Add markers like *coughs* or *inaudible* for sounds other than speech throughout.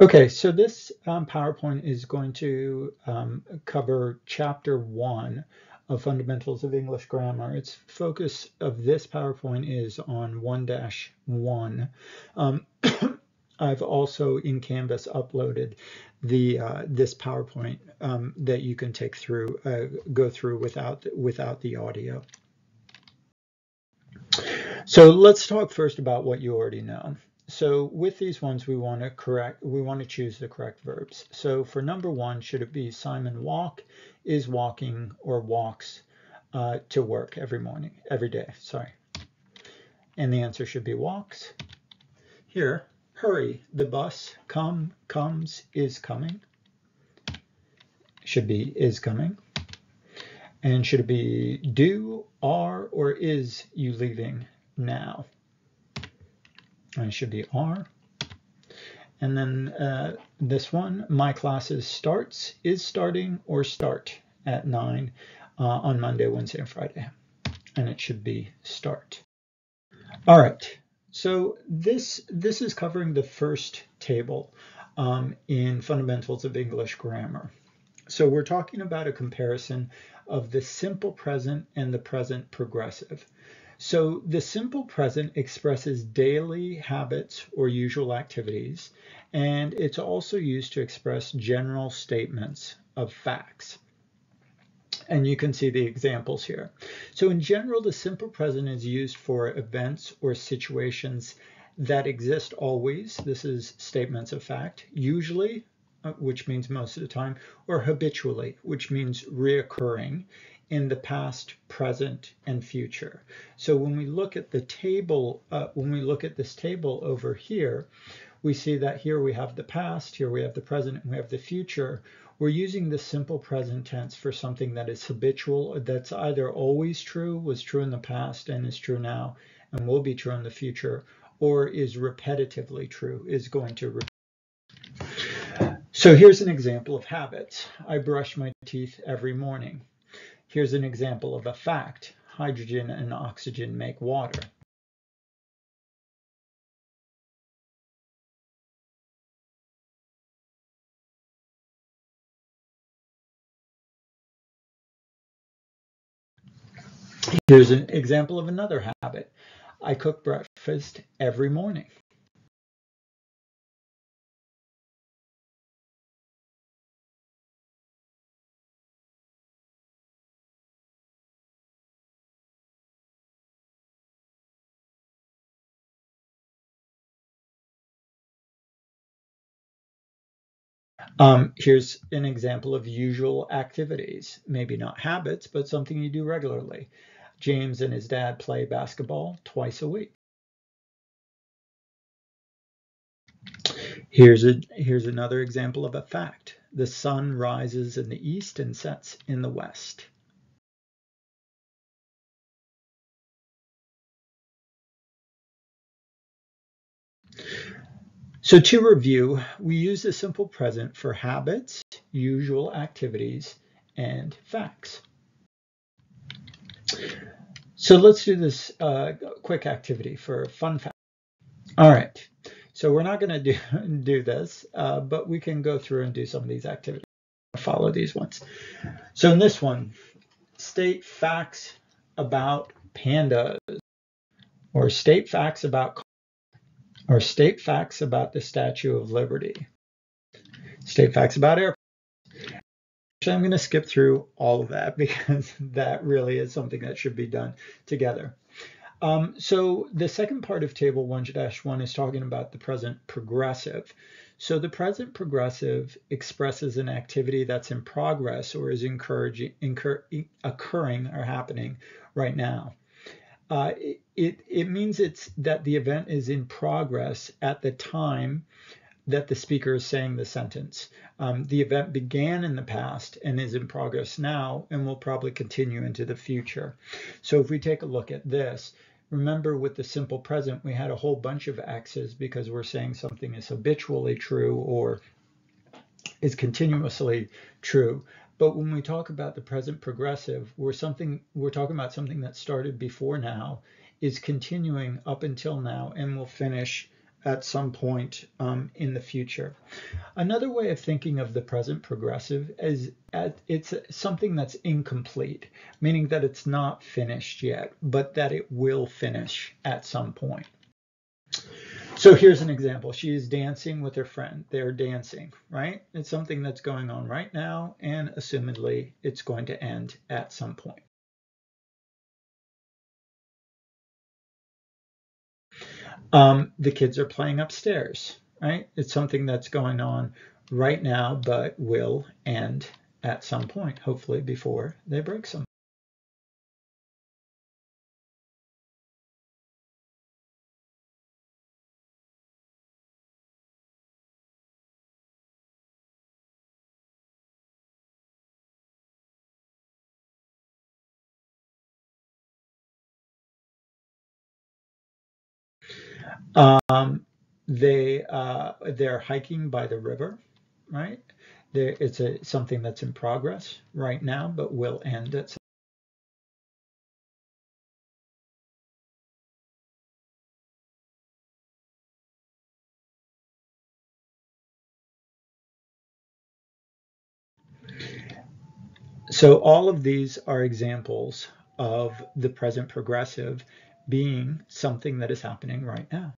Okay, so this um, PowerPoint is going to um, cover chapter one of Fundamentals of English Grammar. Its focus of this PowerPoint is on 1-1. Um, *coughs* I've also in Canvas uploaded the uh, this PowerPoint um, that you can take through, uh, go through without without the audio. So let's talk first about what you already know. So with these ones, we want to correct, we want to choose the correct verbs. So for number one, should it be Simon walk, is walking, or walks uh, to work every morning, every day, sorry. And the answer should be walks. Here, hurry, the bus, come, comes, is coming. Should be is coming. And should it be do, are, or is you leaving now? And it should be are. And then uh, this one, my classes starts, is starting, or start at 9 uh, on Monday, Wednesday, and Friday. And it should be start. All right, so this, this is covering the first table um, in Fundamentals of English Grammar. So we're talking about a comparison of the simple present and the present progressive. So the simple present expresses daily habits or usual activities, and it's also used to express general statements of facts. And you can see the examples here. So in general, the simple present is used for events or situations that exist always. This is statements of fact, usually, uh, which means most of the time, or habitually, which means reoccurring in the past, present, and future. So when we look at the table, uh, when we look at this table over here, we see that here we have the past, here we have the present, and we have the future. We're using the simple present tense for something that is habitual, that's either always true, was true in the past, and is true now, and will be true in the future, or is repetitively true, is going to repeat. So here's an example of habits. I brush my teeth every morning. Here's an example of a fact. Hydrogen and oxygen make water. Here's an example of another habit. I cook breakfast every morning. Um, here's an example of usual activities, maybe not habits, but something you do regularly. James and his dad play basketball twice a week. Here's a here's another example of a fact. The sun rises in the east and sets in the west. So to review, we use the simple present for habits, usual activities, and facts. So let's do this uh, quick activity for fun fact. All right, so we're not going to do, *laughs* do this, uh, but we can go through and do some of these activities. Follow these ones. So in this one, state facts about pandas or state facts about or state facts about the Statue of Liberty. State facts about. Actually, I'm going to skip through all of that *laughs* because that really is something that should be done together. Um, so the second part of table 1-1 is talking about the present progressive. So the present progressive expresses an activity that's in progress or is encouraging, incur, occurring or happening right now. Uh, it, it means it's that the event is in progress at the time that the speaker is saying the sentence. Um, the event began in the past and is in progress now and will probably continue into the future. So if we take a look at this, remember with the simple present, we had a whole bunch of X's because we're saying something is habitually true or is continuously true. But when we talk about the present progressive, we're something we're talking about something that started before now, is continuing up until now, and will finish at some point um, in the future. Another way of thinking of the present progressive is it's something that's incomplete, meaning that it's not finished yet, but that it will finish at some point. So here's an example. She is dancing with her friend. They're dancing, right? It's something that's going on right now, and assumedly it's going to end at some point. Um, the kids are playing upstairs, right? It's something that's going on right now, but will end at some point, hopefully before they break some. Um, they uh, they're hiking by the river, right? It's a something that's in progress right now, but will end at some So all of these are examples of the present progressive being something that is happening right now.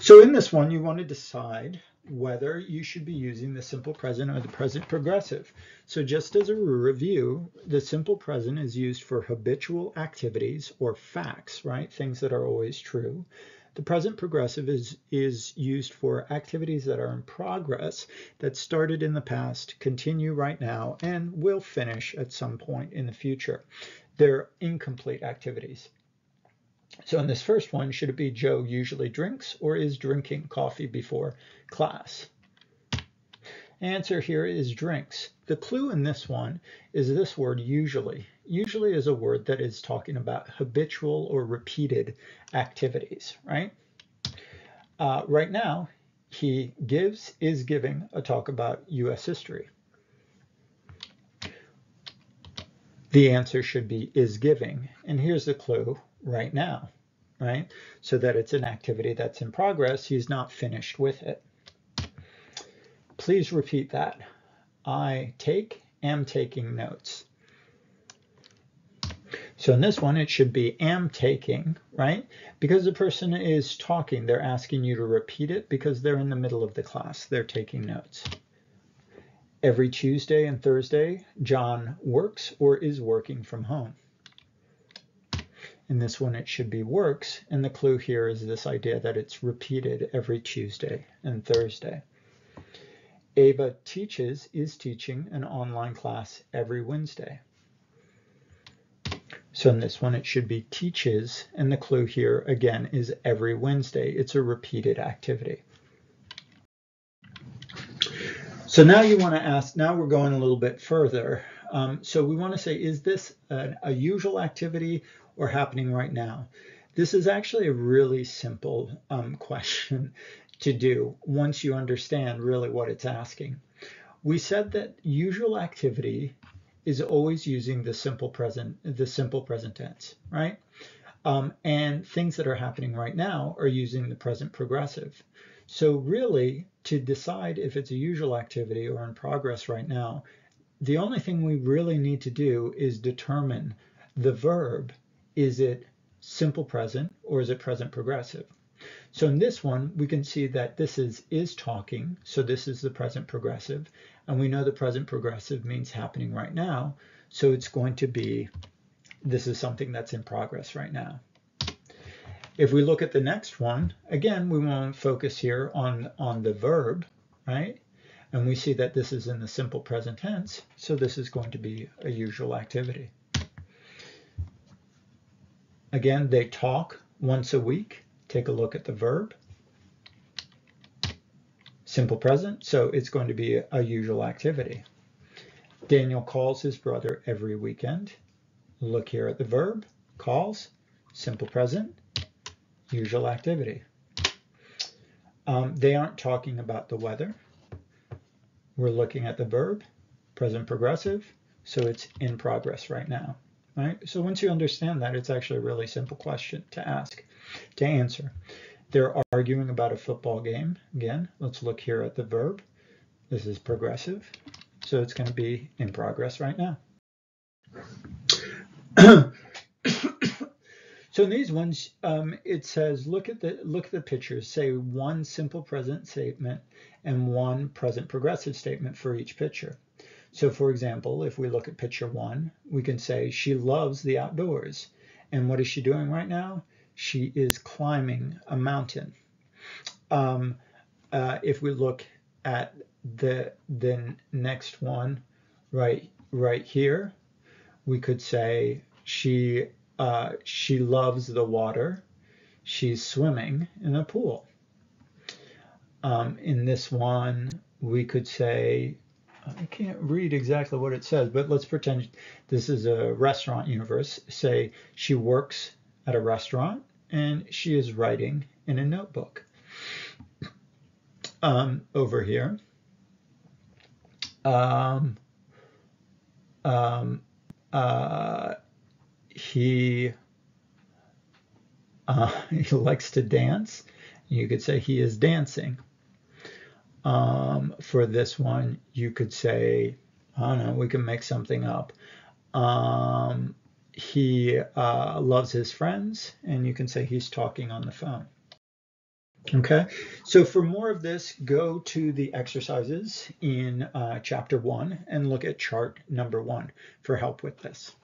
So in this one, you want to decide whether you should be using the simple present or the present progressive. So just as a review, the simple present is used for habitual activities or facts, right? Things that are always true. The present progressive is, is used for activities that are in progress, that started in the past, continue right now, and will finish at some point in the future. They're incomplete activities. So in this first one, should it be Joe usually drinks or is drinking coffee before class? Answer here is drinks. The clue in this one is this word usually. Usually is a word that is talking about habitual or repeated activities, right? Uh, right now, he gives, is giving a talk about U.S. history. The answer should be is giving. And here's the clue right now, right? So that it's an activity that's in progress. He's not finished with it. Please repeat that. I take, am taking notes. So in this one, it should be am taking, right? Because the person is talking, they're asking you to repeat it because they're in the middle of the class. They're taking notes. Every Tuesday and Thursday, John works or is working from home. In this one, it should be works, and the clue here is this idea that it's repeated every Tuesday and Thursday. Ava teaches, is teaching an online class every Wednesday. So in this one, it should be teaches, and the clue here, again, is every Wednesday. It's a repeated activity. So now you want to ask, now we're going a little bit further. Um, so we want to say, is this a, a usual activity or happening right now? This is actually a really simple um, *laughs* question to do once you understand really what it's asking. We said that usual activity is always using the simple present, the simple present tense, right? Um, and things that are happening right now are using the present progressive. So really, to decide if it's a usual activity or in progress right now, the only thing we really need to do is determine the verb. Is it simple present or is it present progressive? So in this one, we can see that this is is talking. So this is the present progressive. And we know the present progressive means happening right now. So it's going to be, this is something that's in progress right now. If we look at the next one, again, we want to focus here on, on the verb, right? And we see that this is in the simple present tense, so this is going to be a usual activity. Again, they talk once a week. Take a look at the verb. Simple present, so it's going to be a, a usual activity. Daniel calls his brother every weekend. Look here at the verb, calls, simple present, usual activity. Um, they aren't talking about the weather. We're looking at the verb, present progressive, so it's in progress right now. Right? So once you understand that, it's actually a really simple question to ask, to answer. they're arguing about a football game. Again, let's look here at the verb. This is progressive, so it's going to be in progress right now. *clears throat* so in these ones, um, it says look at the look at the pictures. Say one simple present statement and one present progressive statement for each picture. So for example, if we look at picture one, we can say she loves the outdoors. And what is she doing right now? She is climbing a mountain. Um, uh, if we look at the the next one right right here, we could say she uh, she loves the water. She's swimming in a pool. Um, in this one, we could say I can't read exactly what it says, but let's pretend this is a restaurant universe. Say she works at a restaurant and she is writing in a notebook. Um, over here, um, um, uh, he uh, *laughs* he likes to dance. You could say he is dancing. Um, for this one, you could say, I don't know, we can make something up. Um, he uh, loves his friends, and you can say he's talking on the phone. Okay, so for more of this, go to the exercises in uh, chapter one and look at chart number one for help with this.